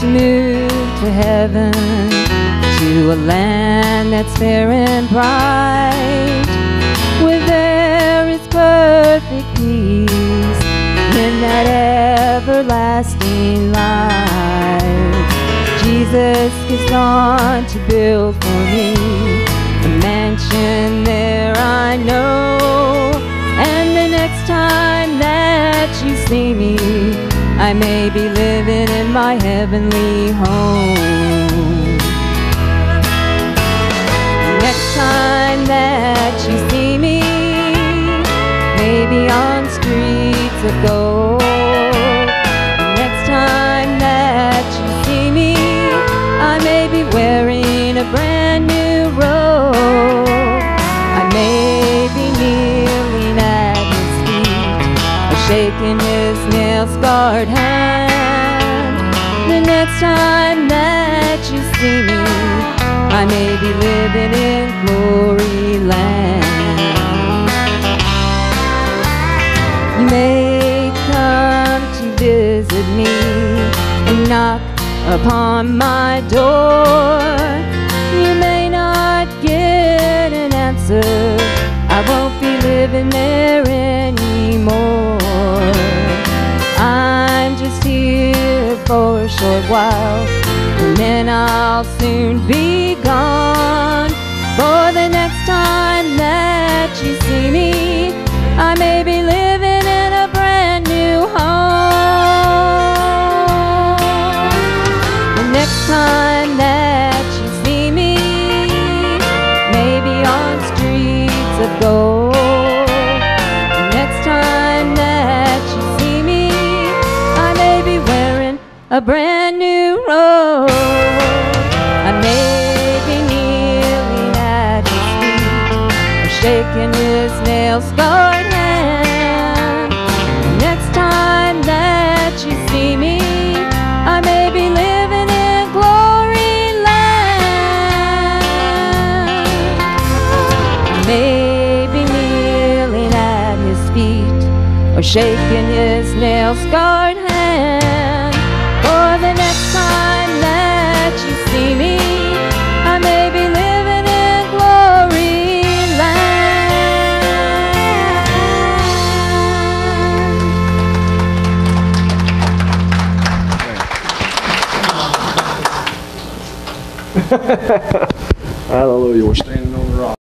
to move to heaven, to a land that's fair and bright, where there is perfect peace in that everlasting light. Jesus is gone to build for me a mansion there I know, and the next time that you see me, I may be living in my heavenly home. Next time that you see me, maybe on streets of gold. Next time that you see me, I may be wearing a brand new robe. I may be kneeling at his feet, shaking his nail-scarred hand. The next time that you see me, I may be living in glory land. You may come to visit me and knock upon my door. You may not get an answer. I won't be living there for a short while, and then I'll soon be gone. A brand new road. I may be kneeling at his feet or shaking his nail-scarred hand. Next time that you see me, I may be living in glory land. I kneeling at his feet or shaking his nail-scarred hand. Hallelujah. We're standing on the rock.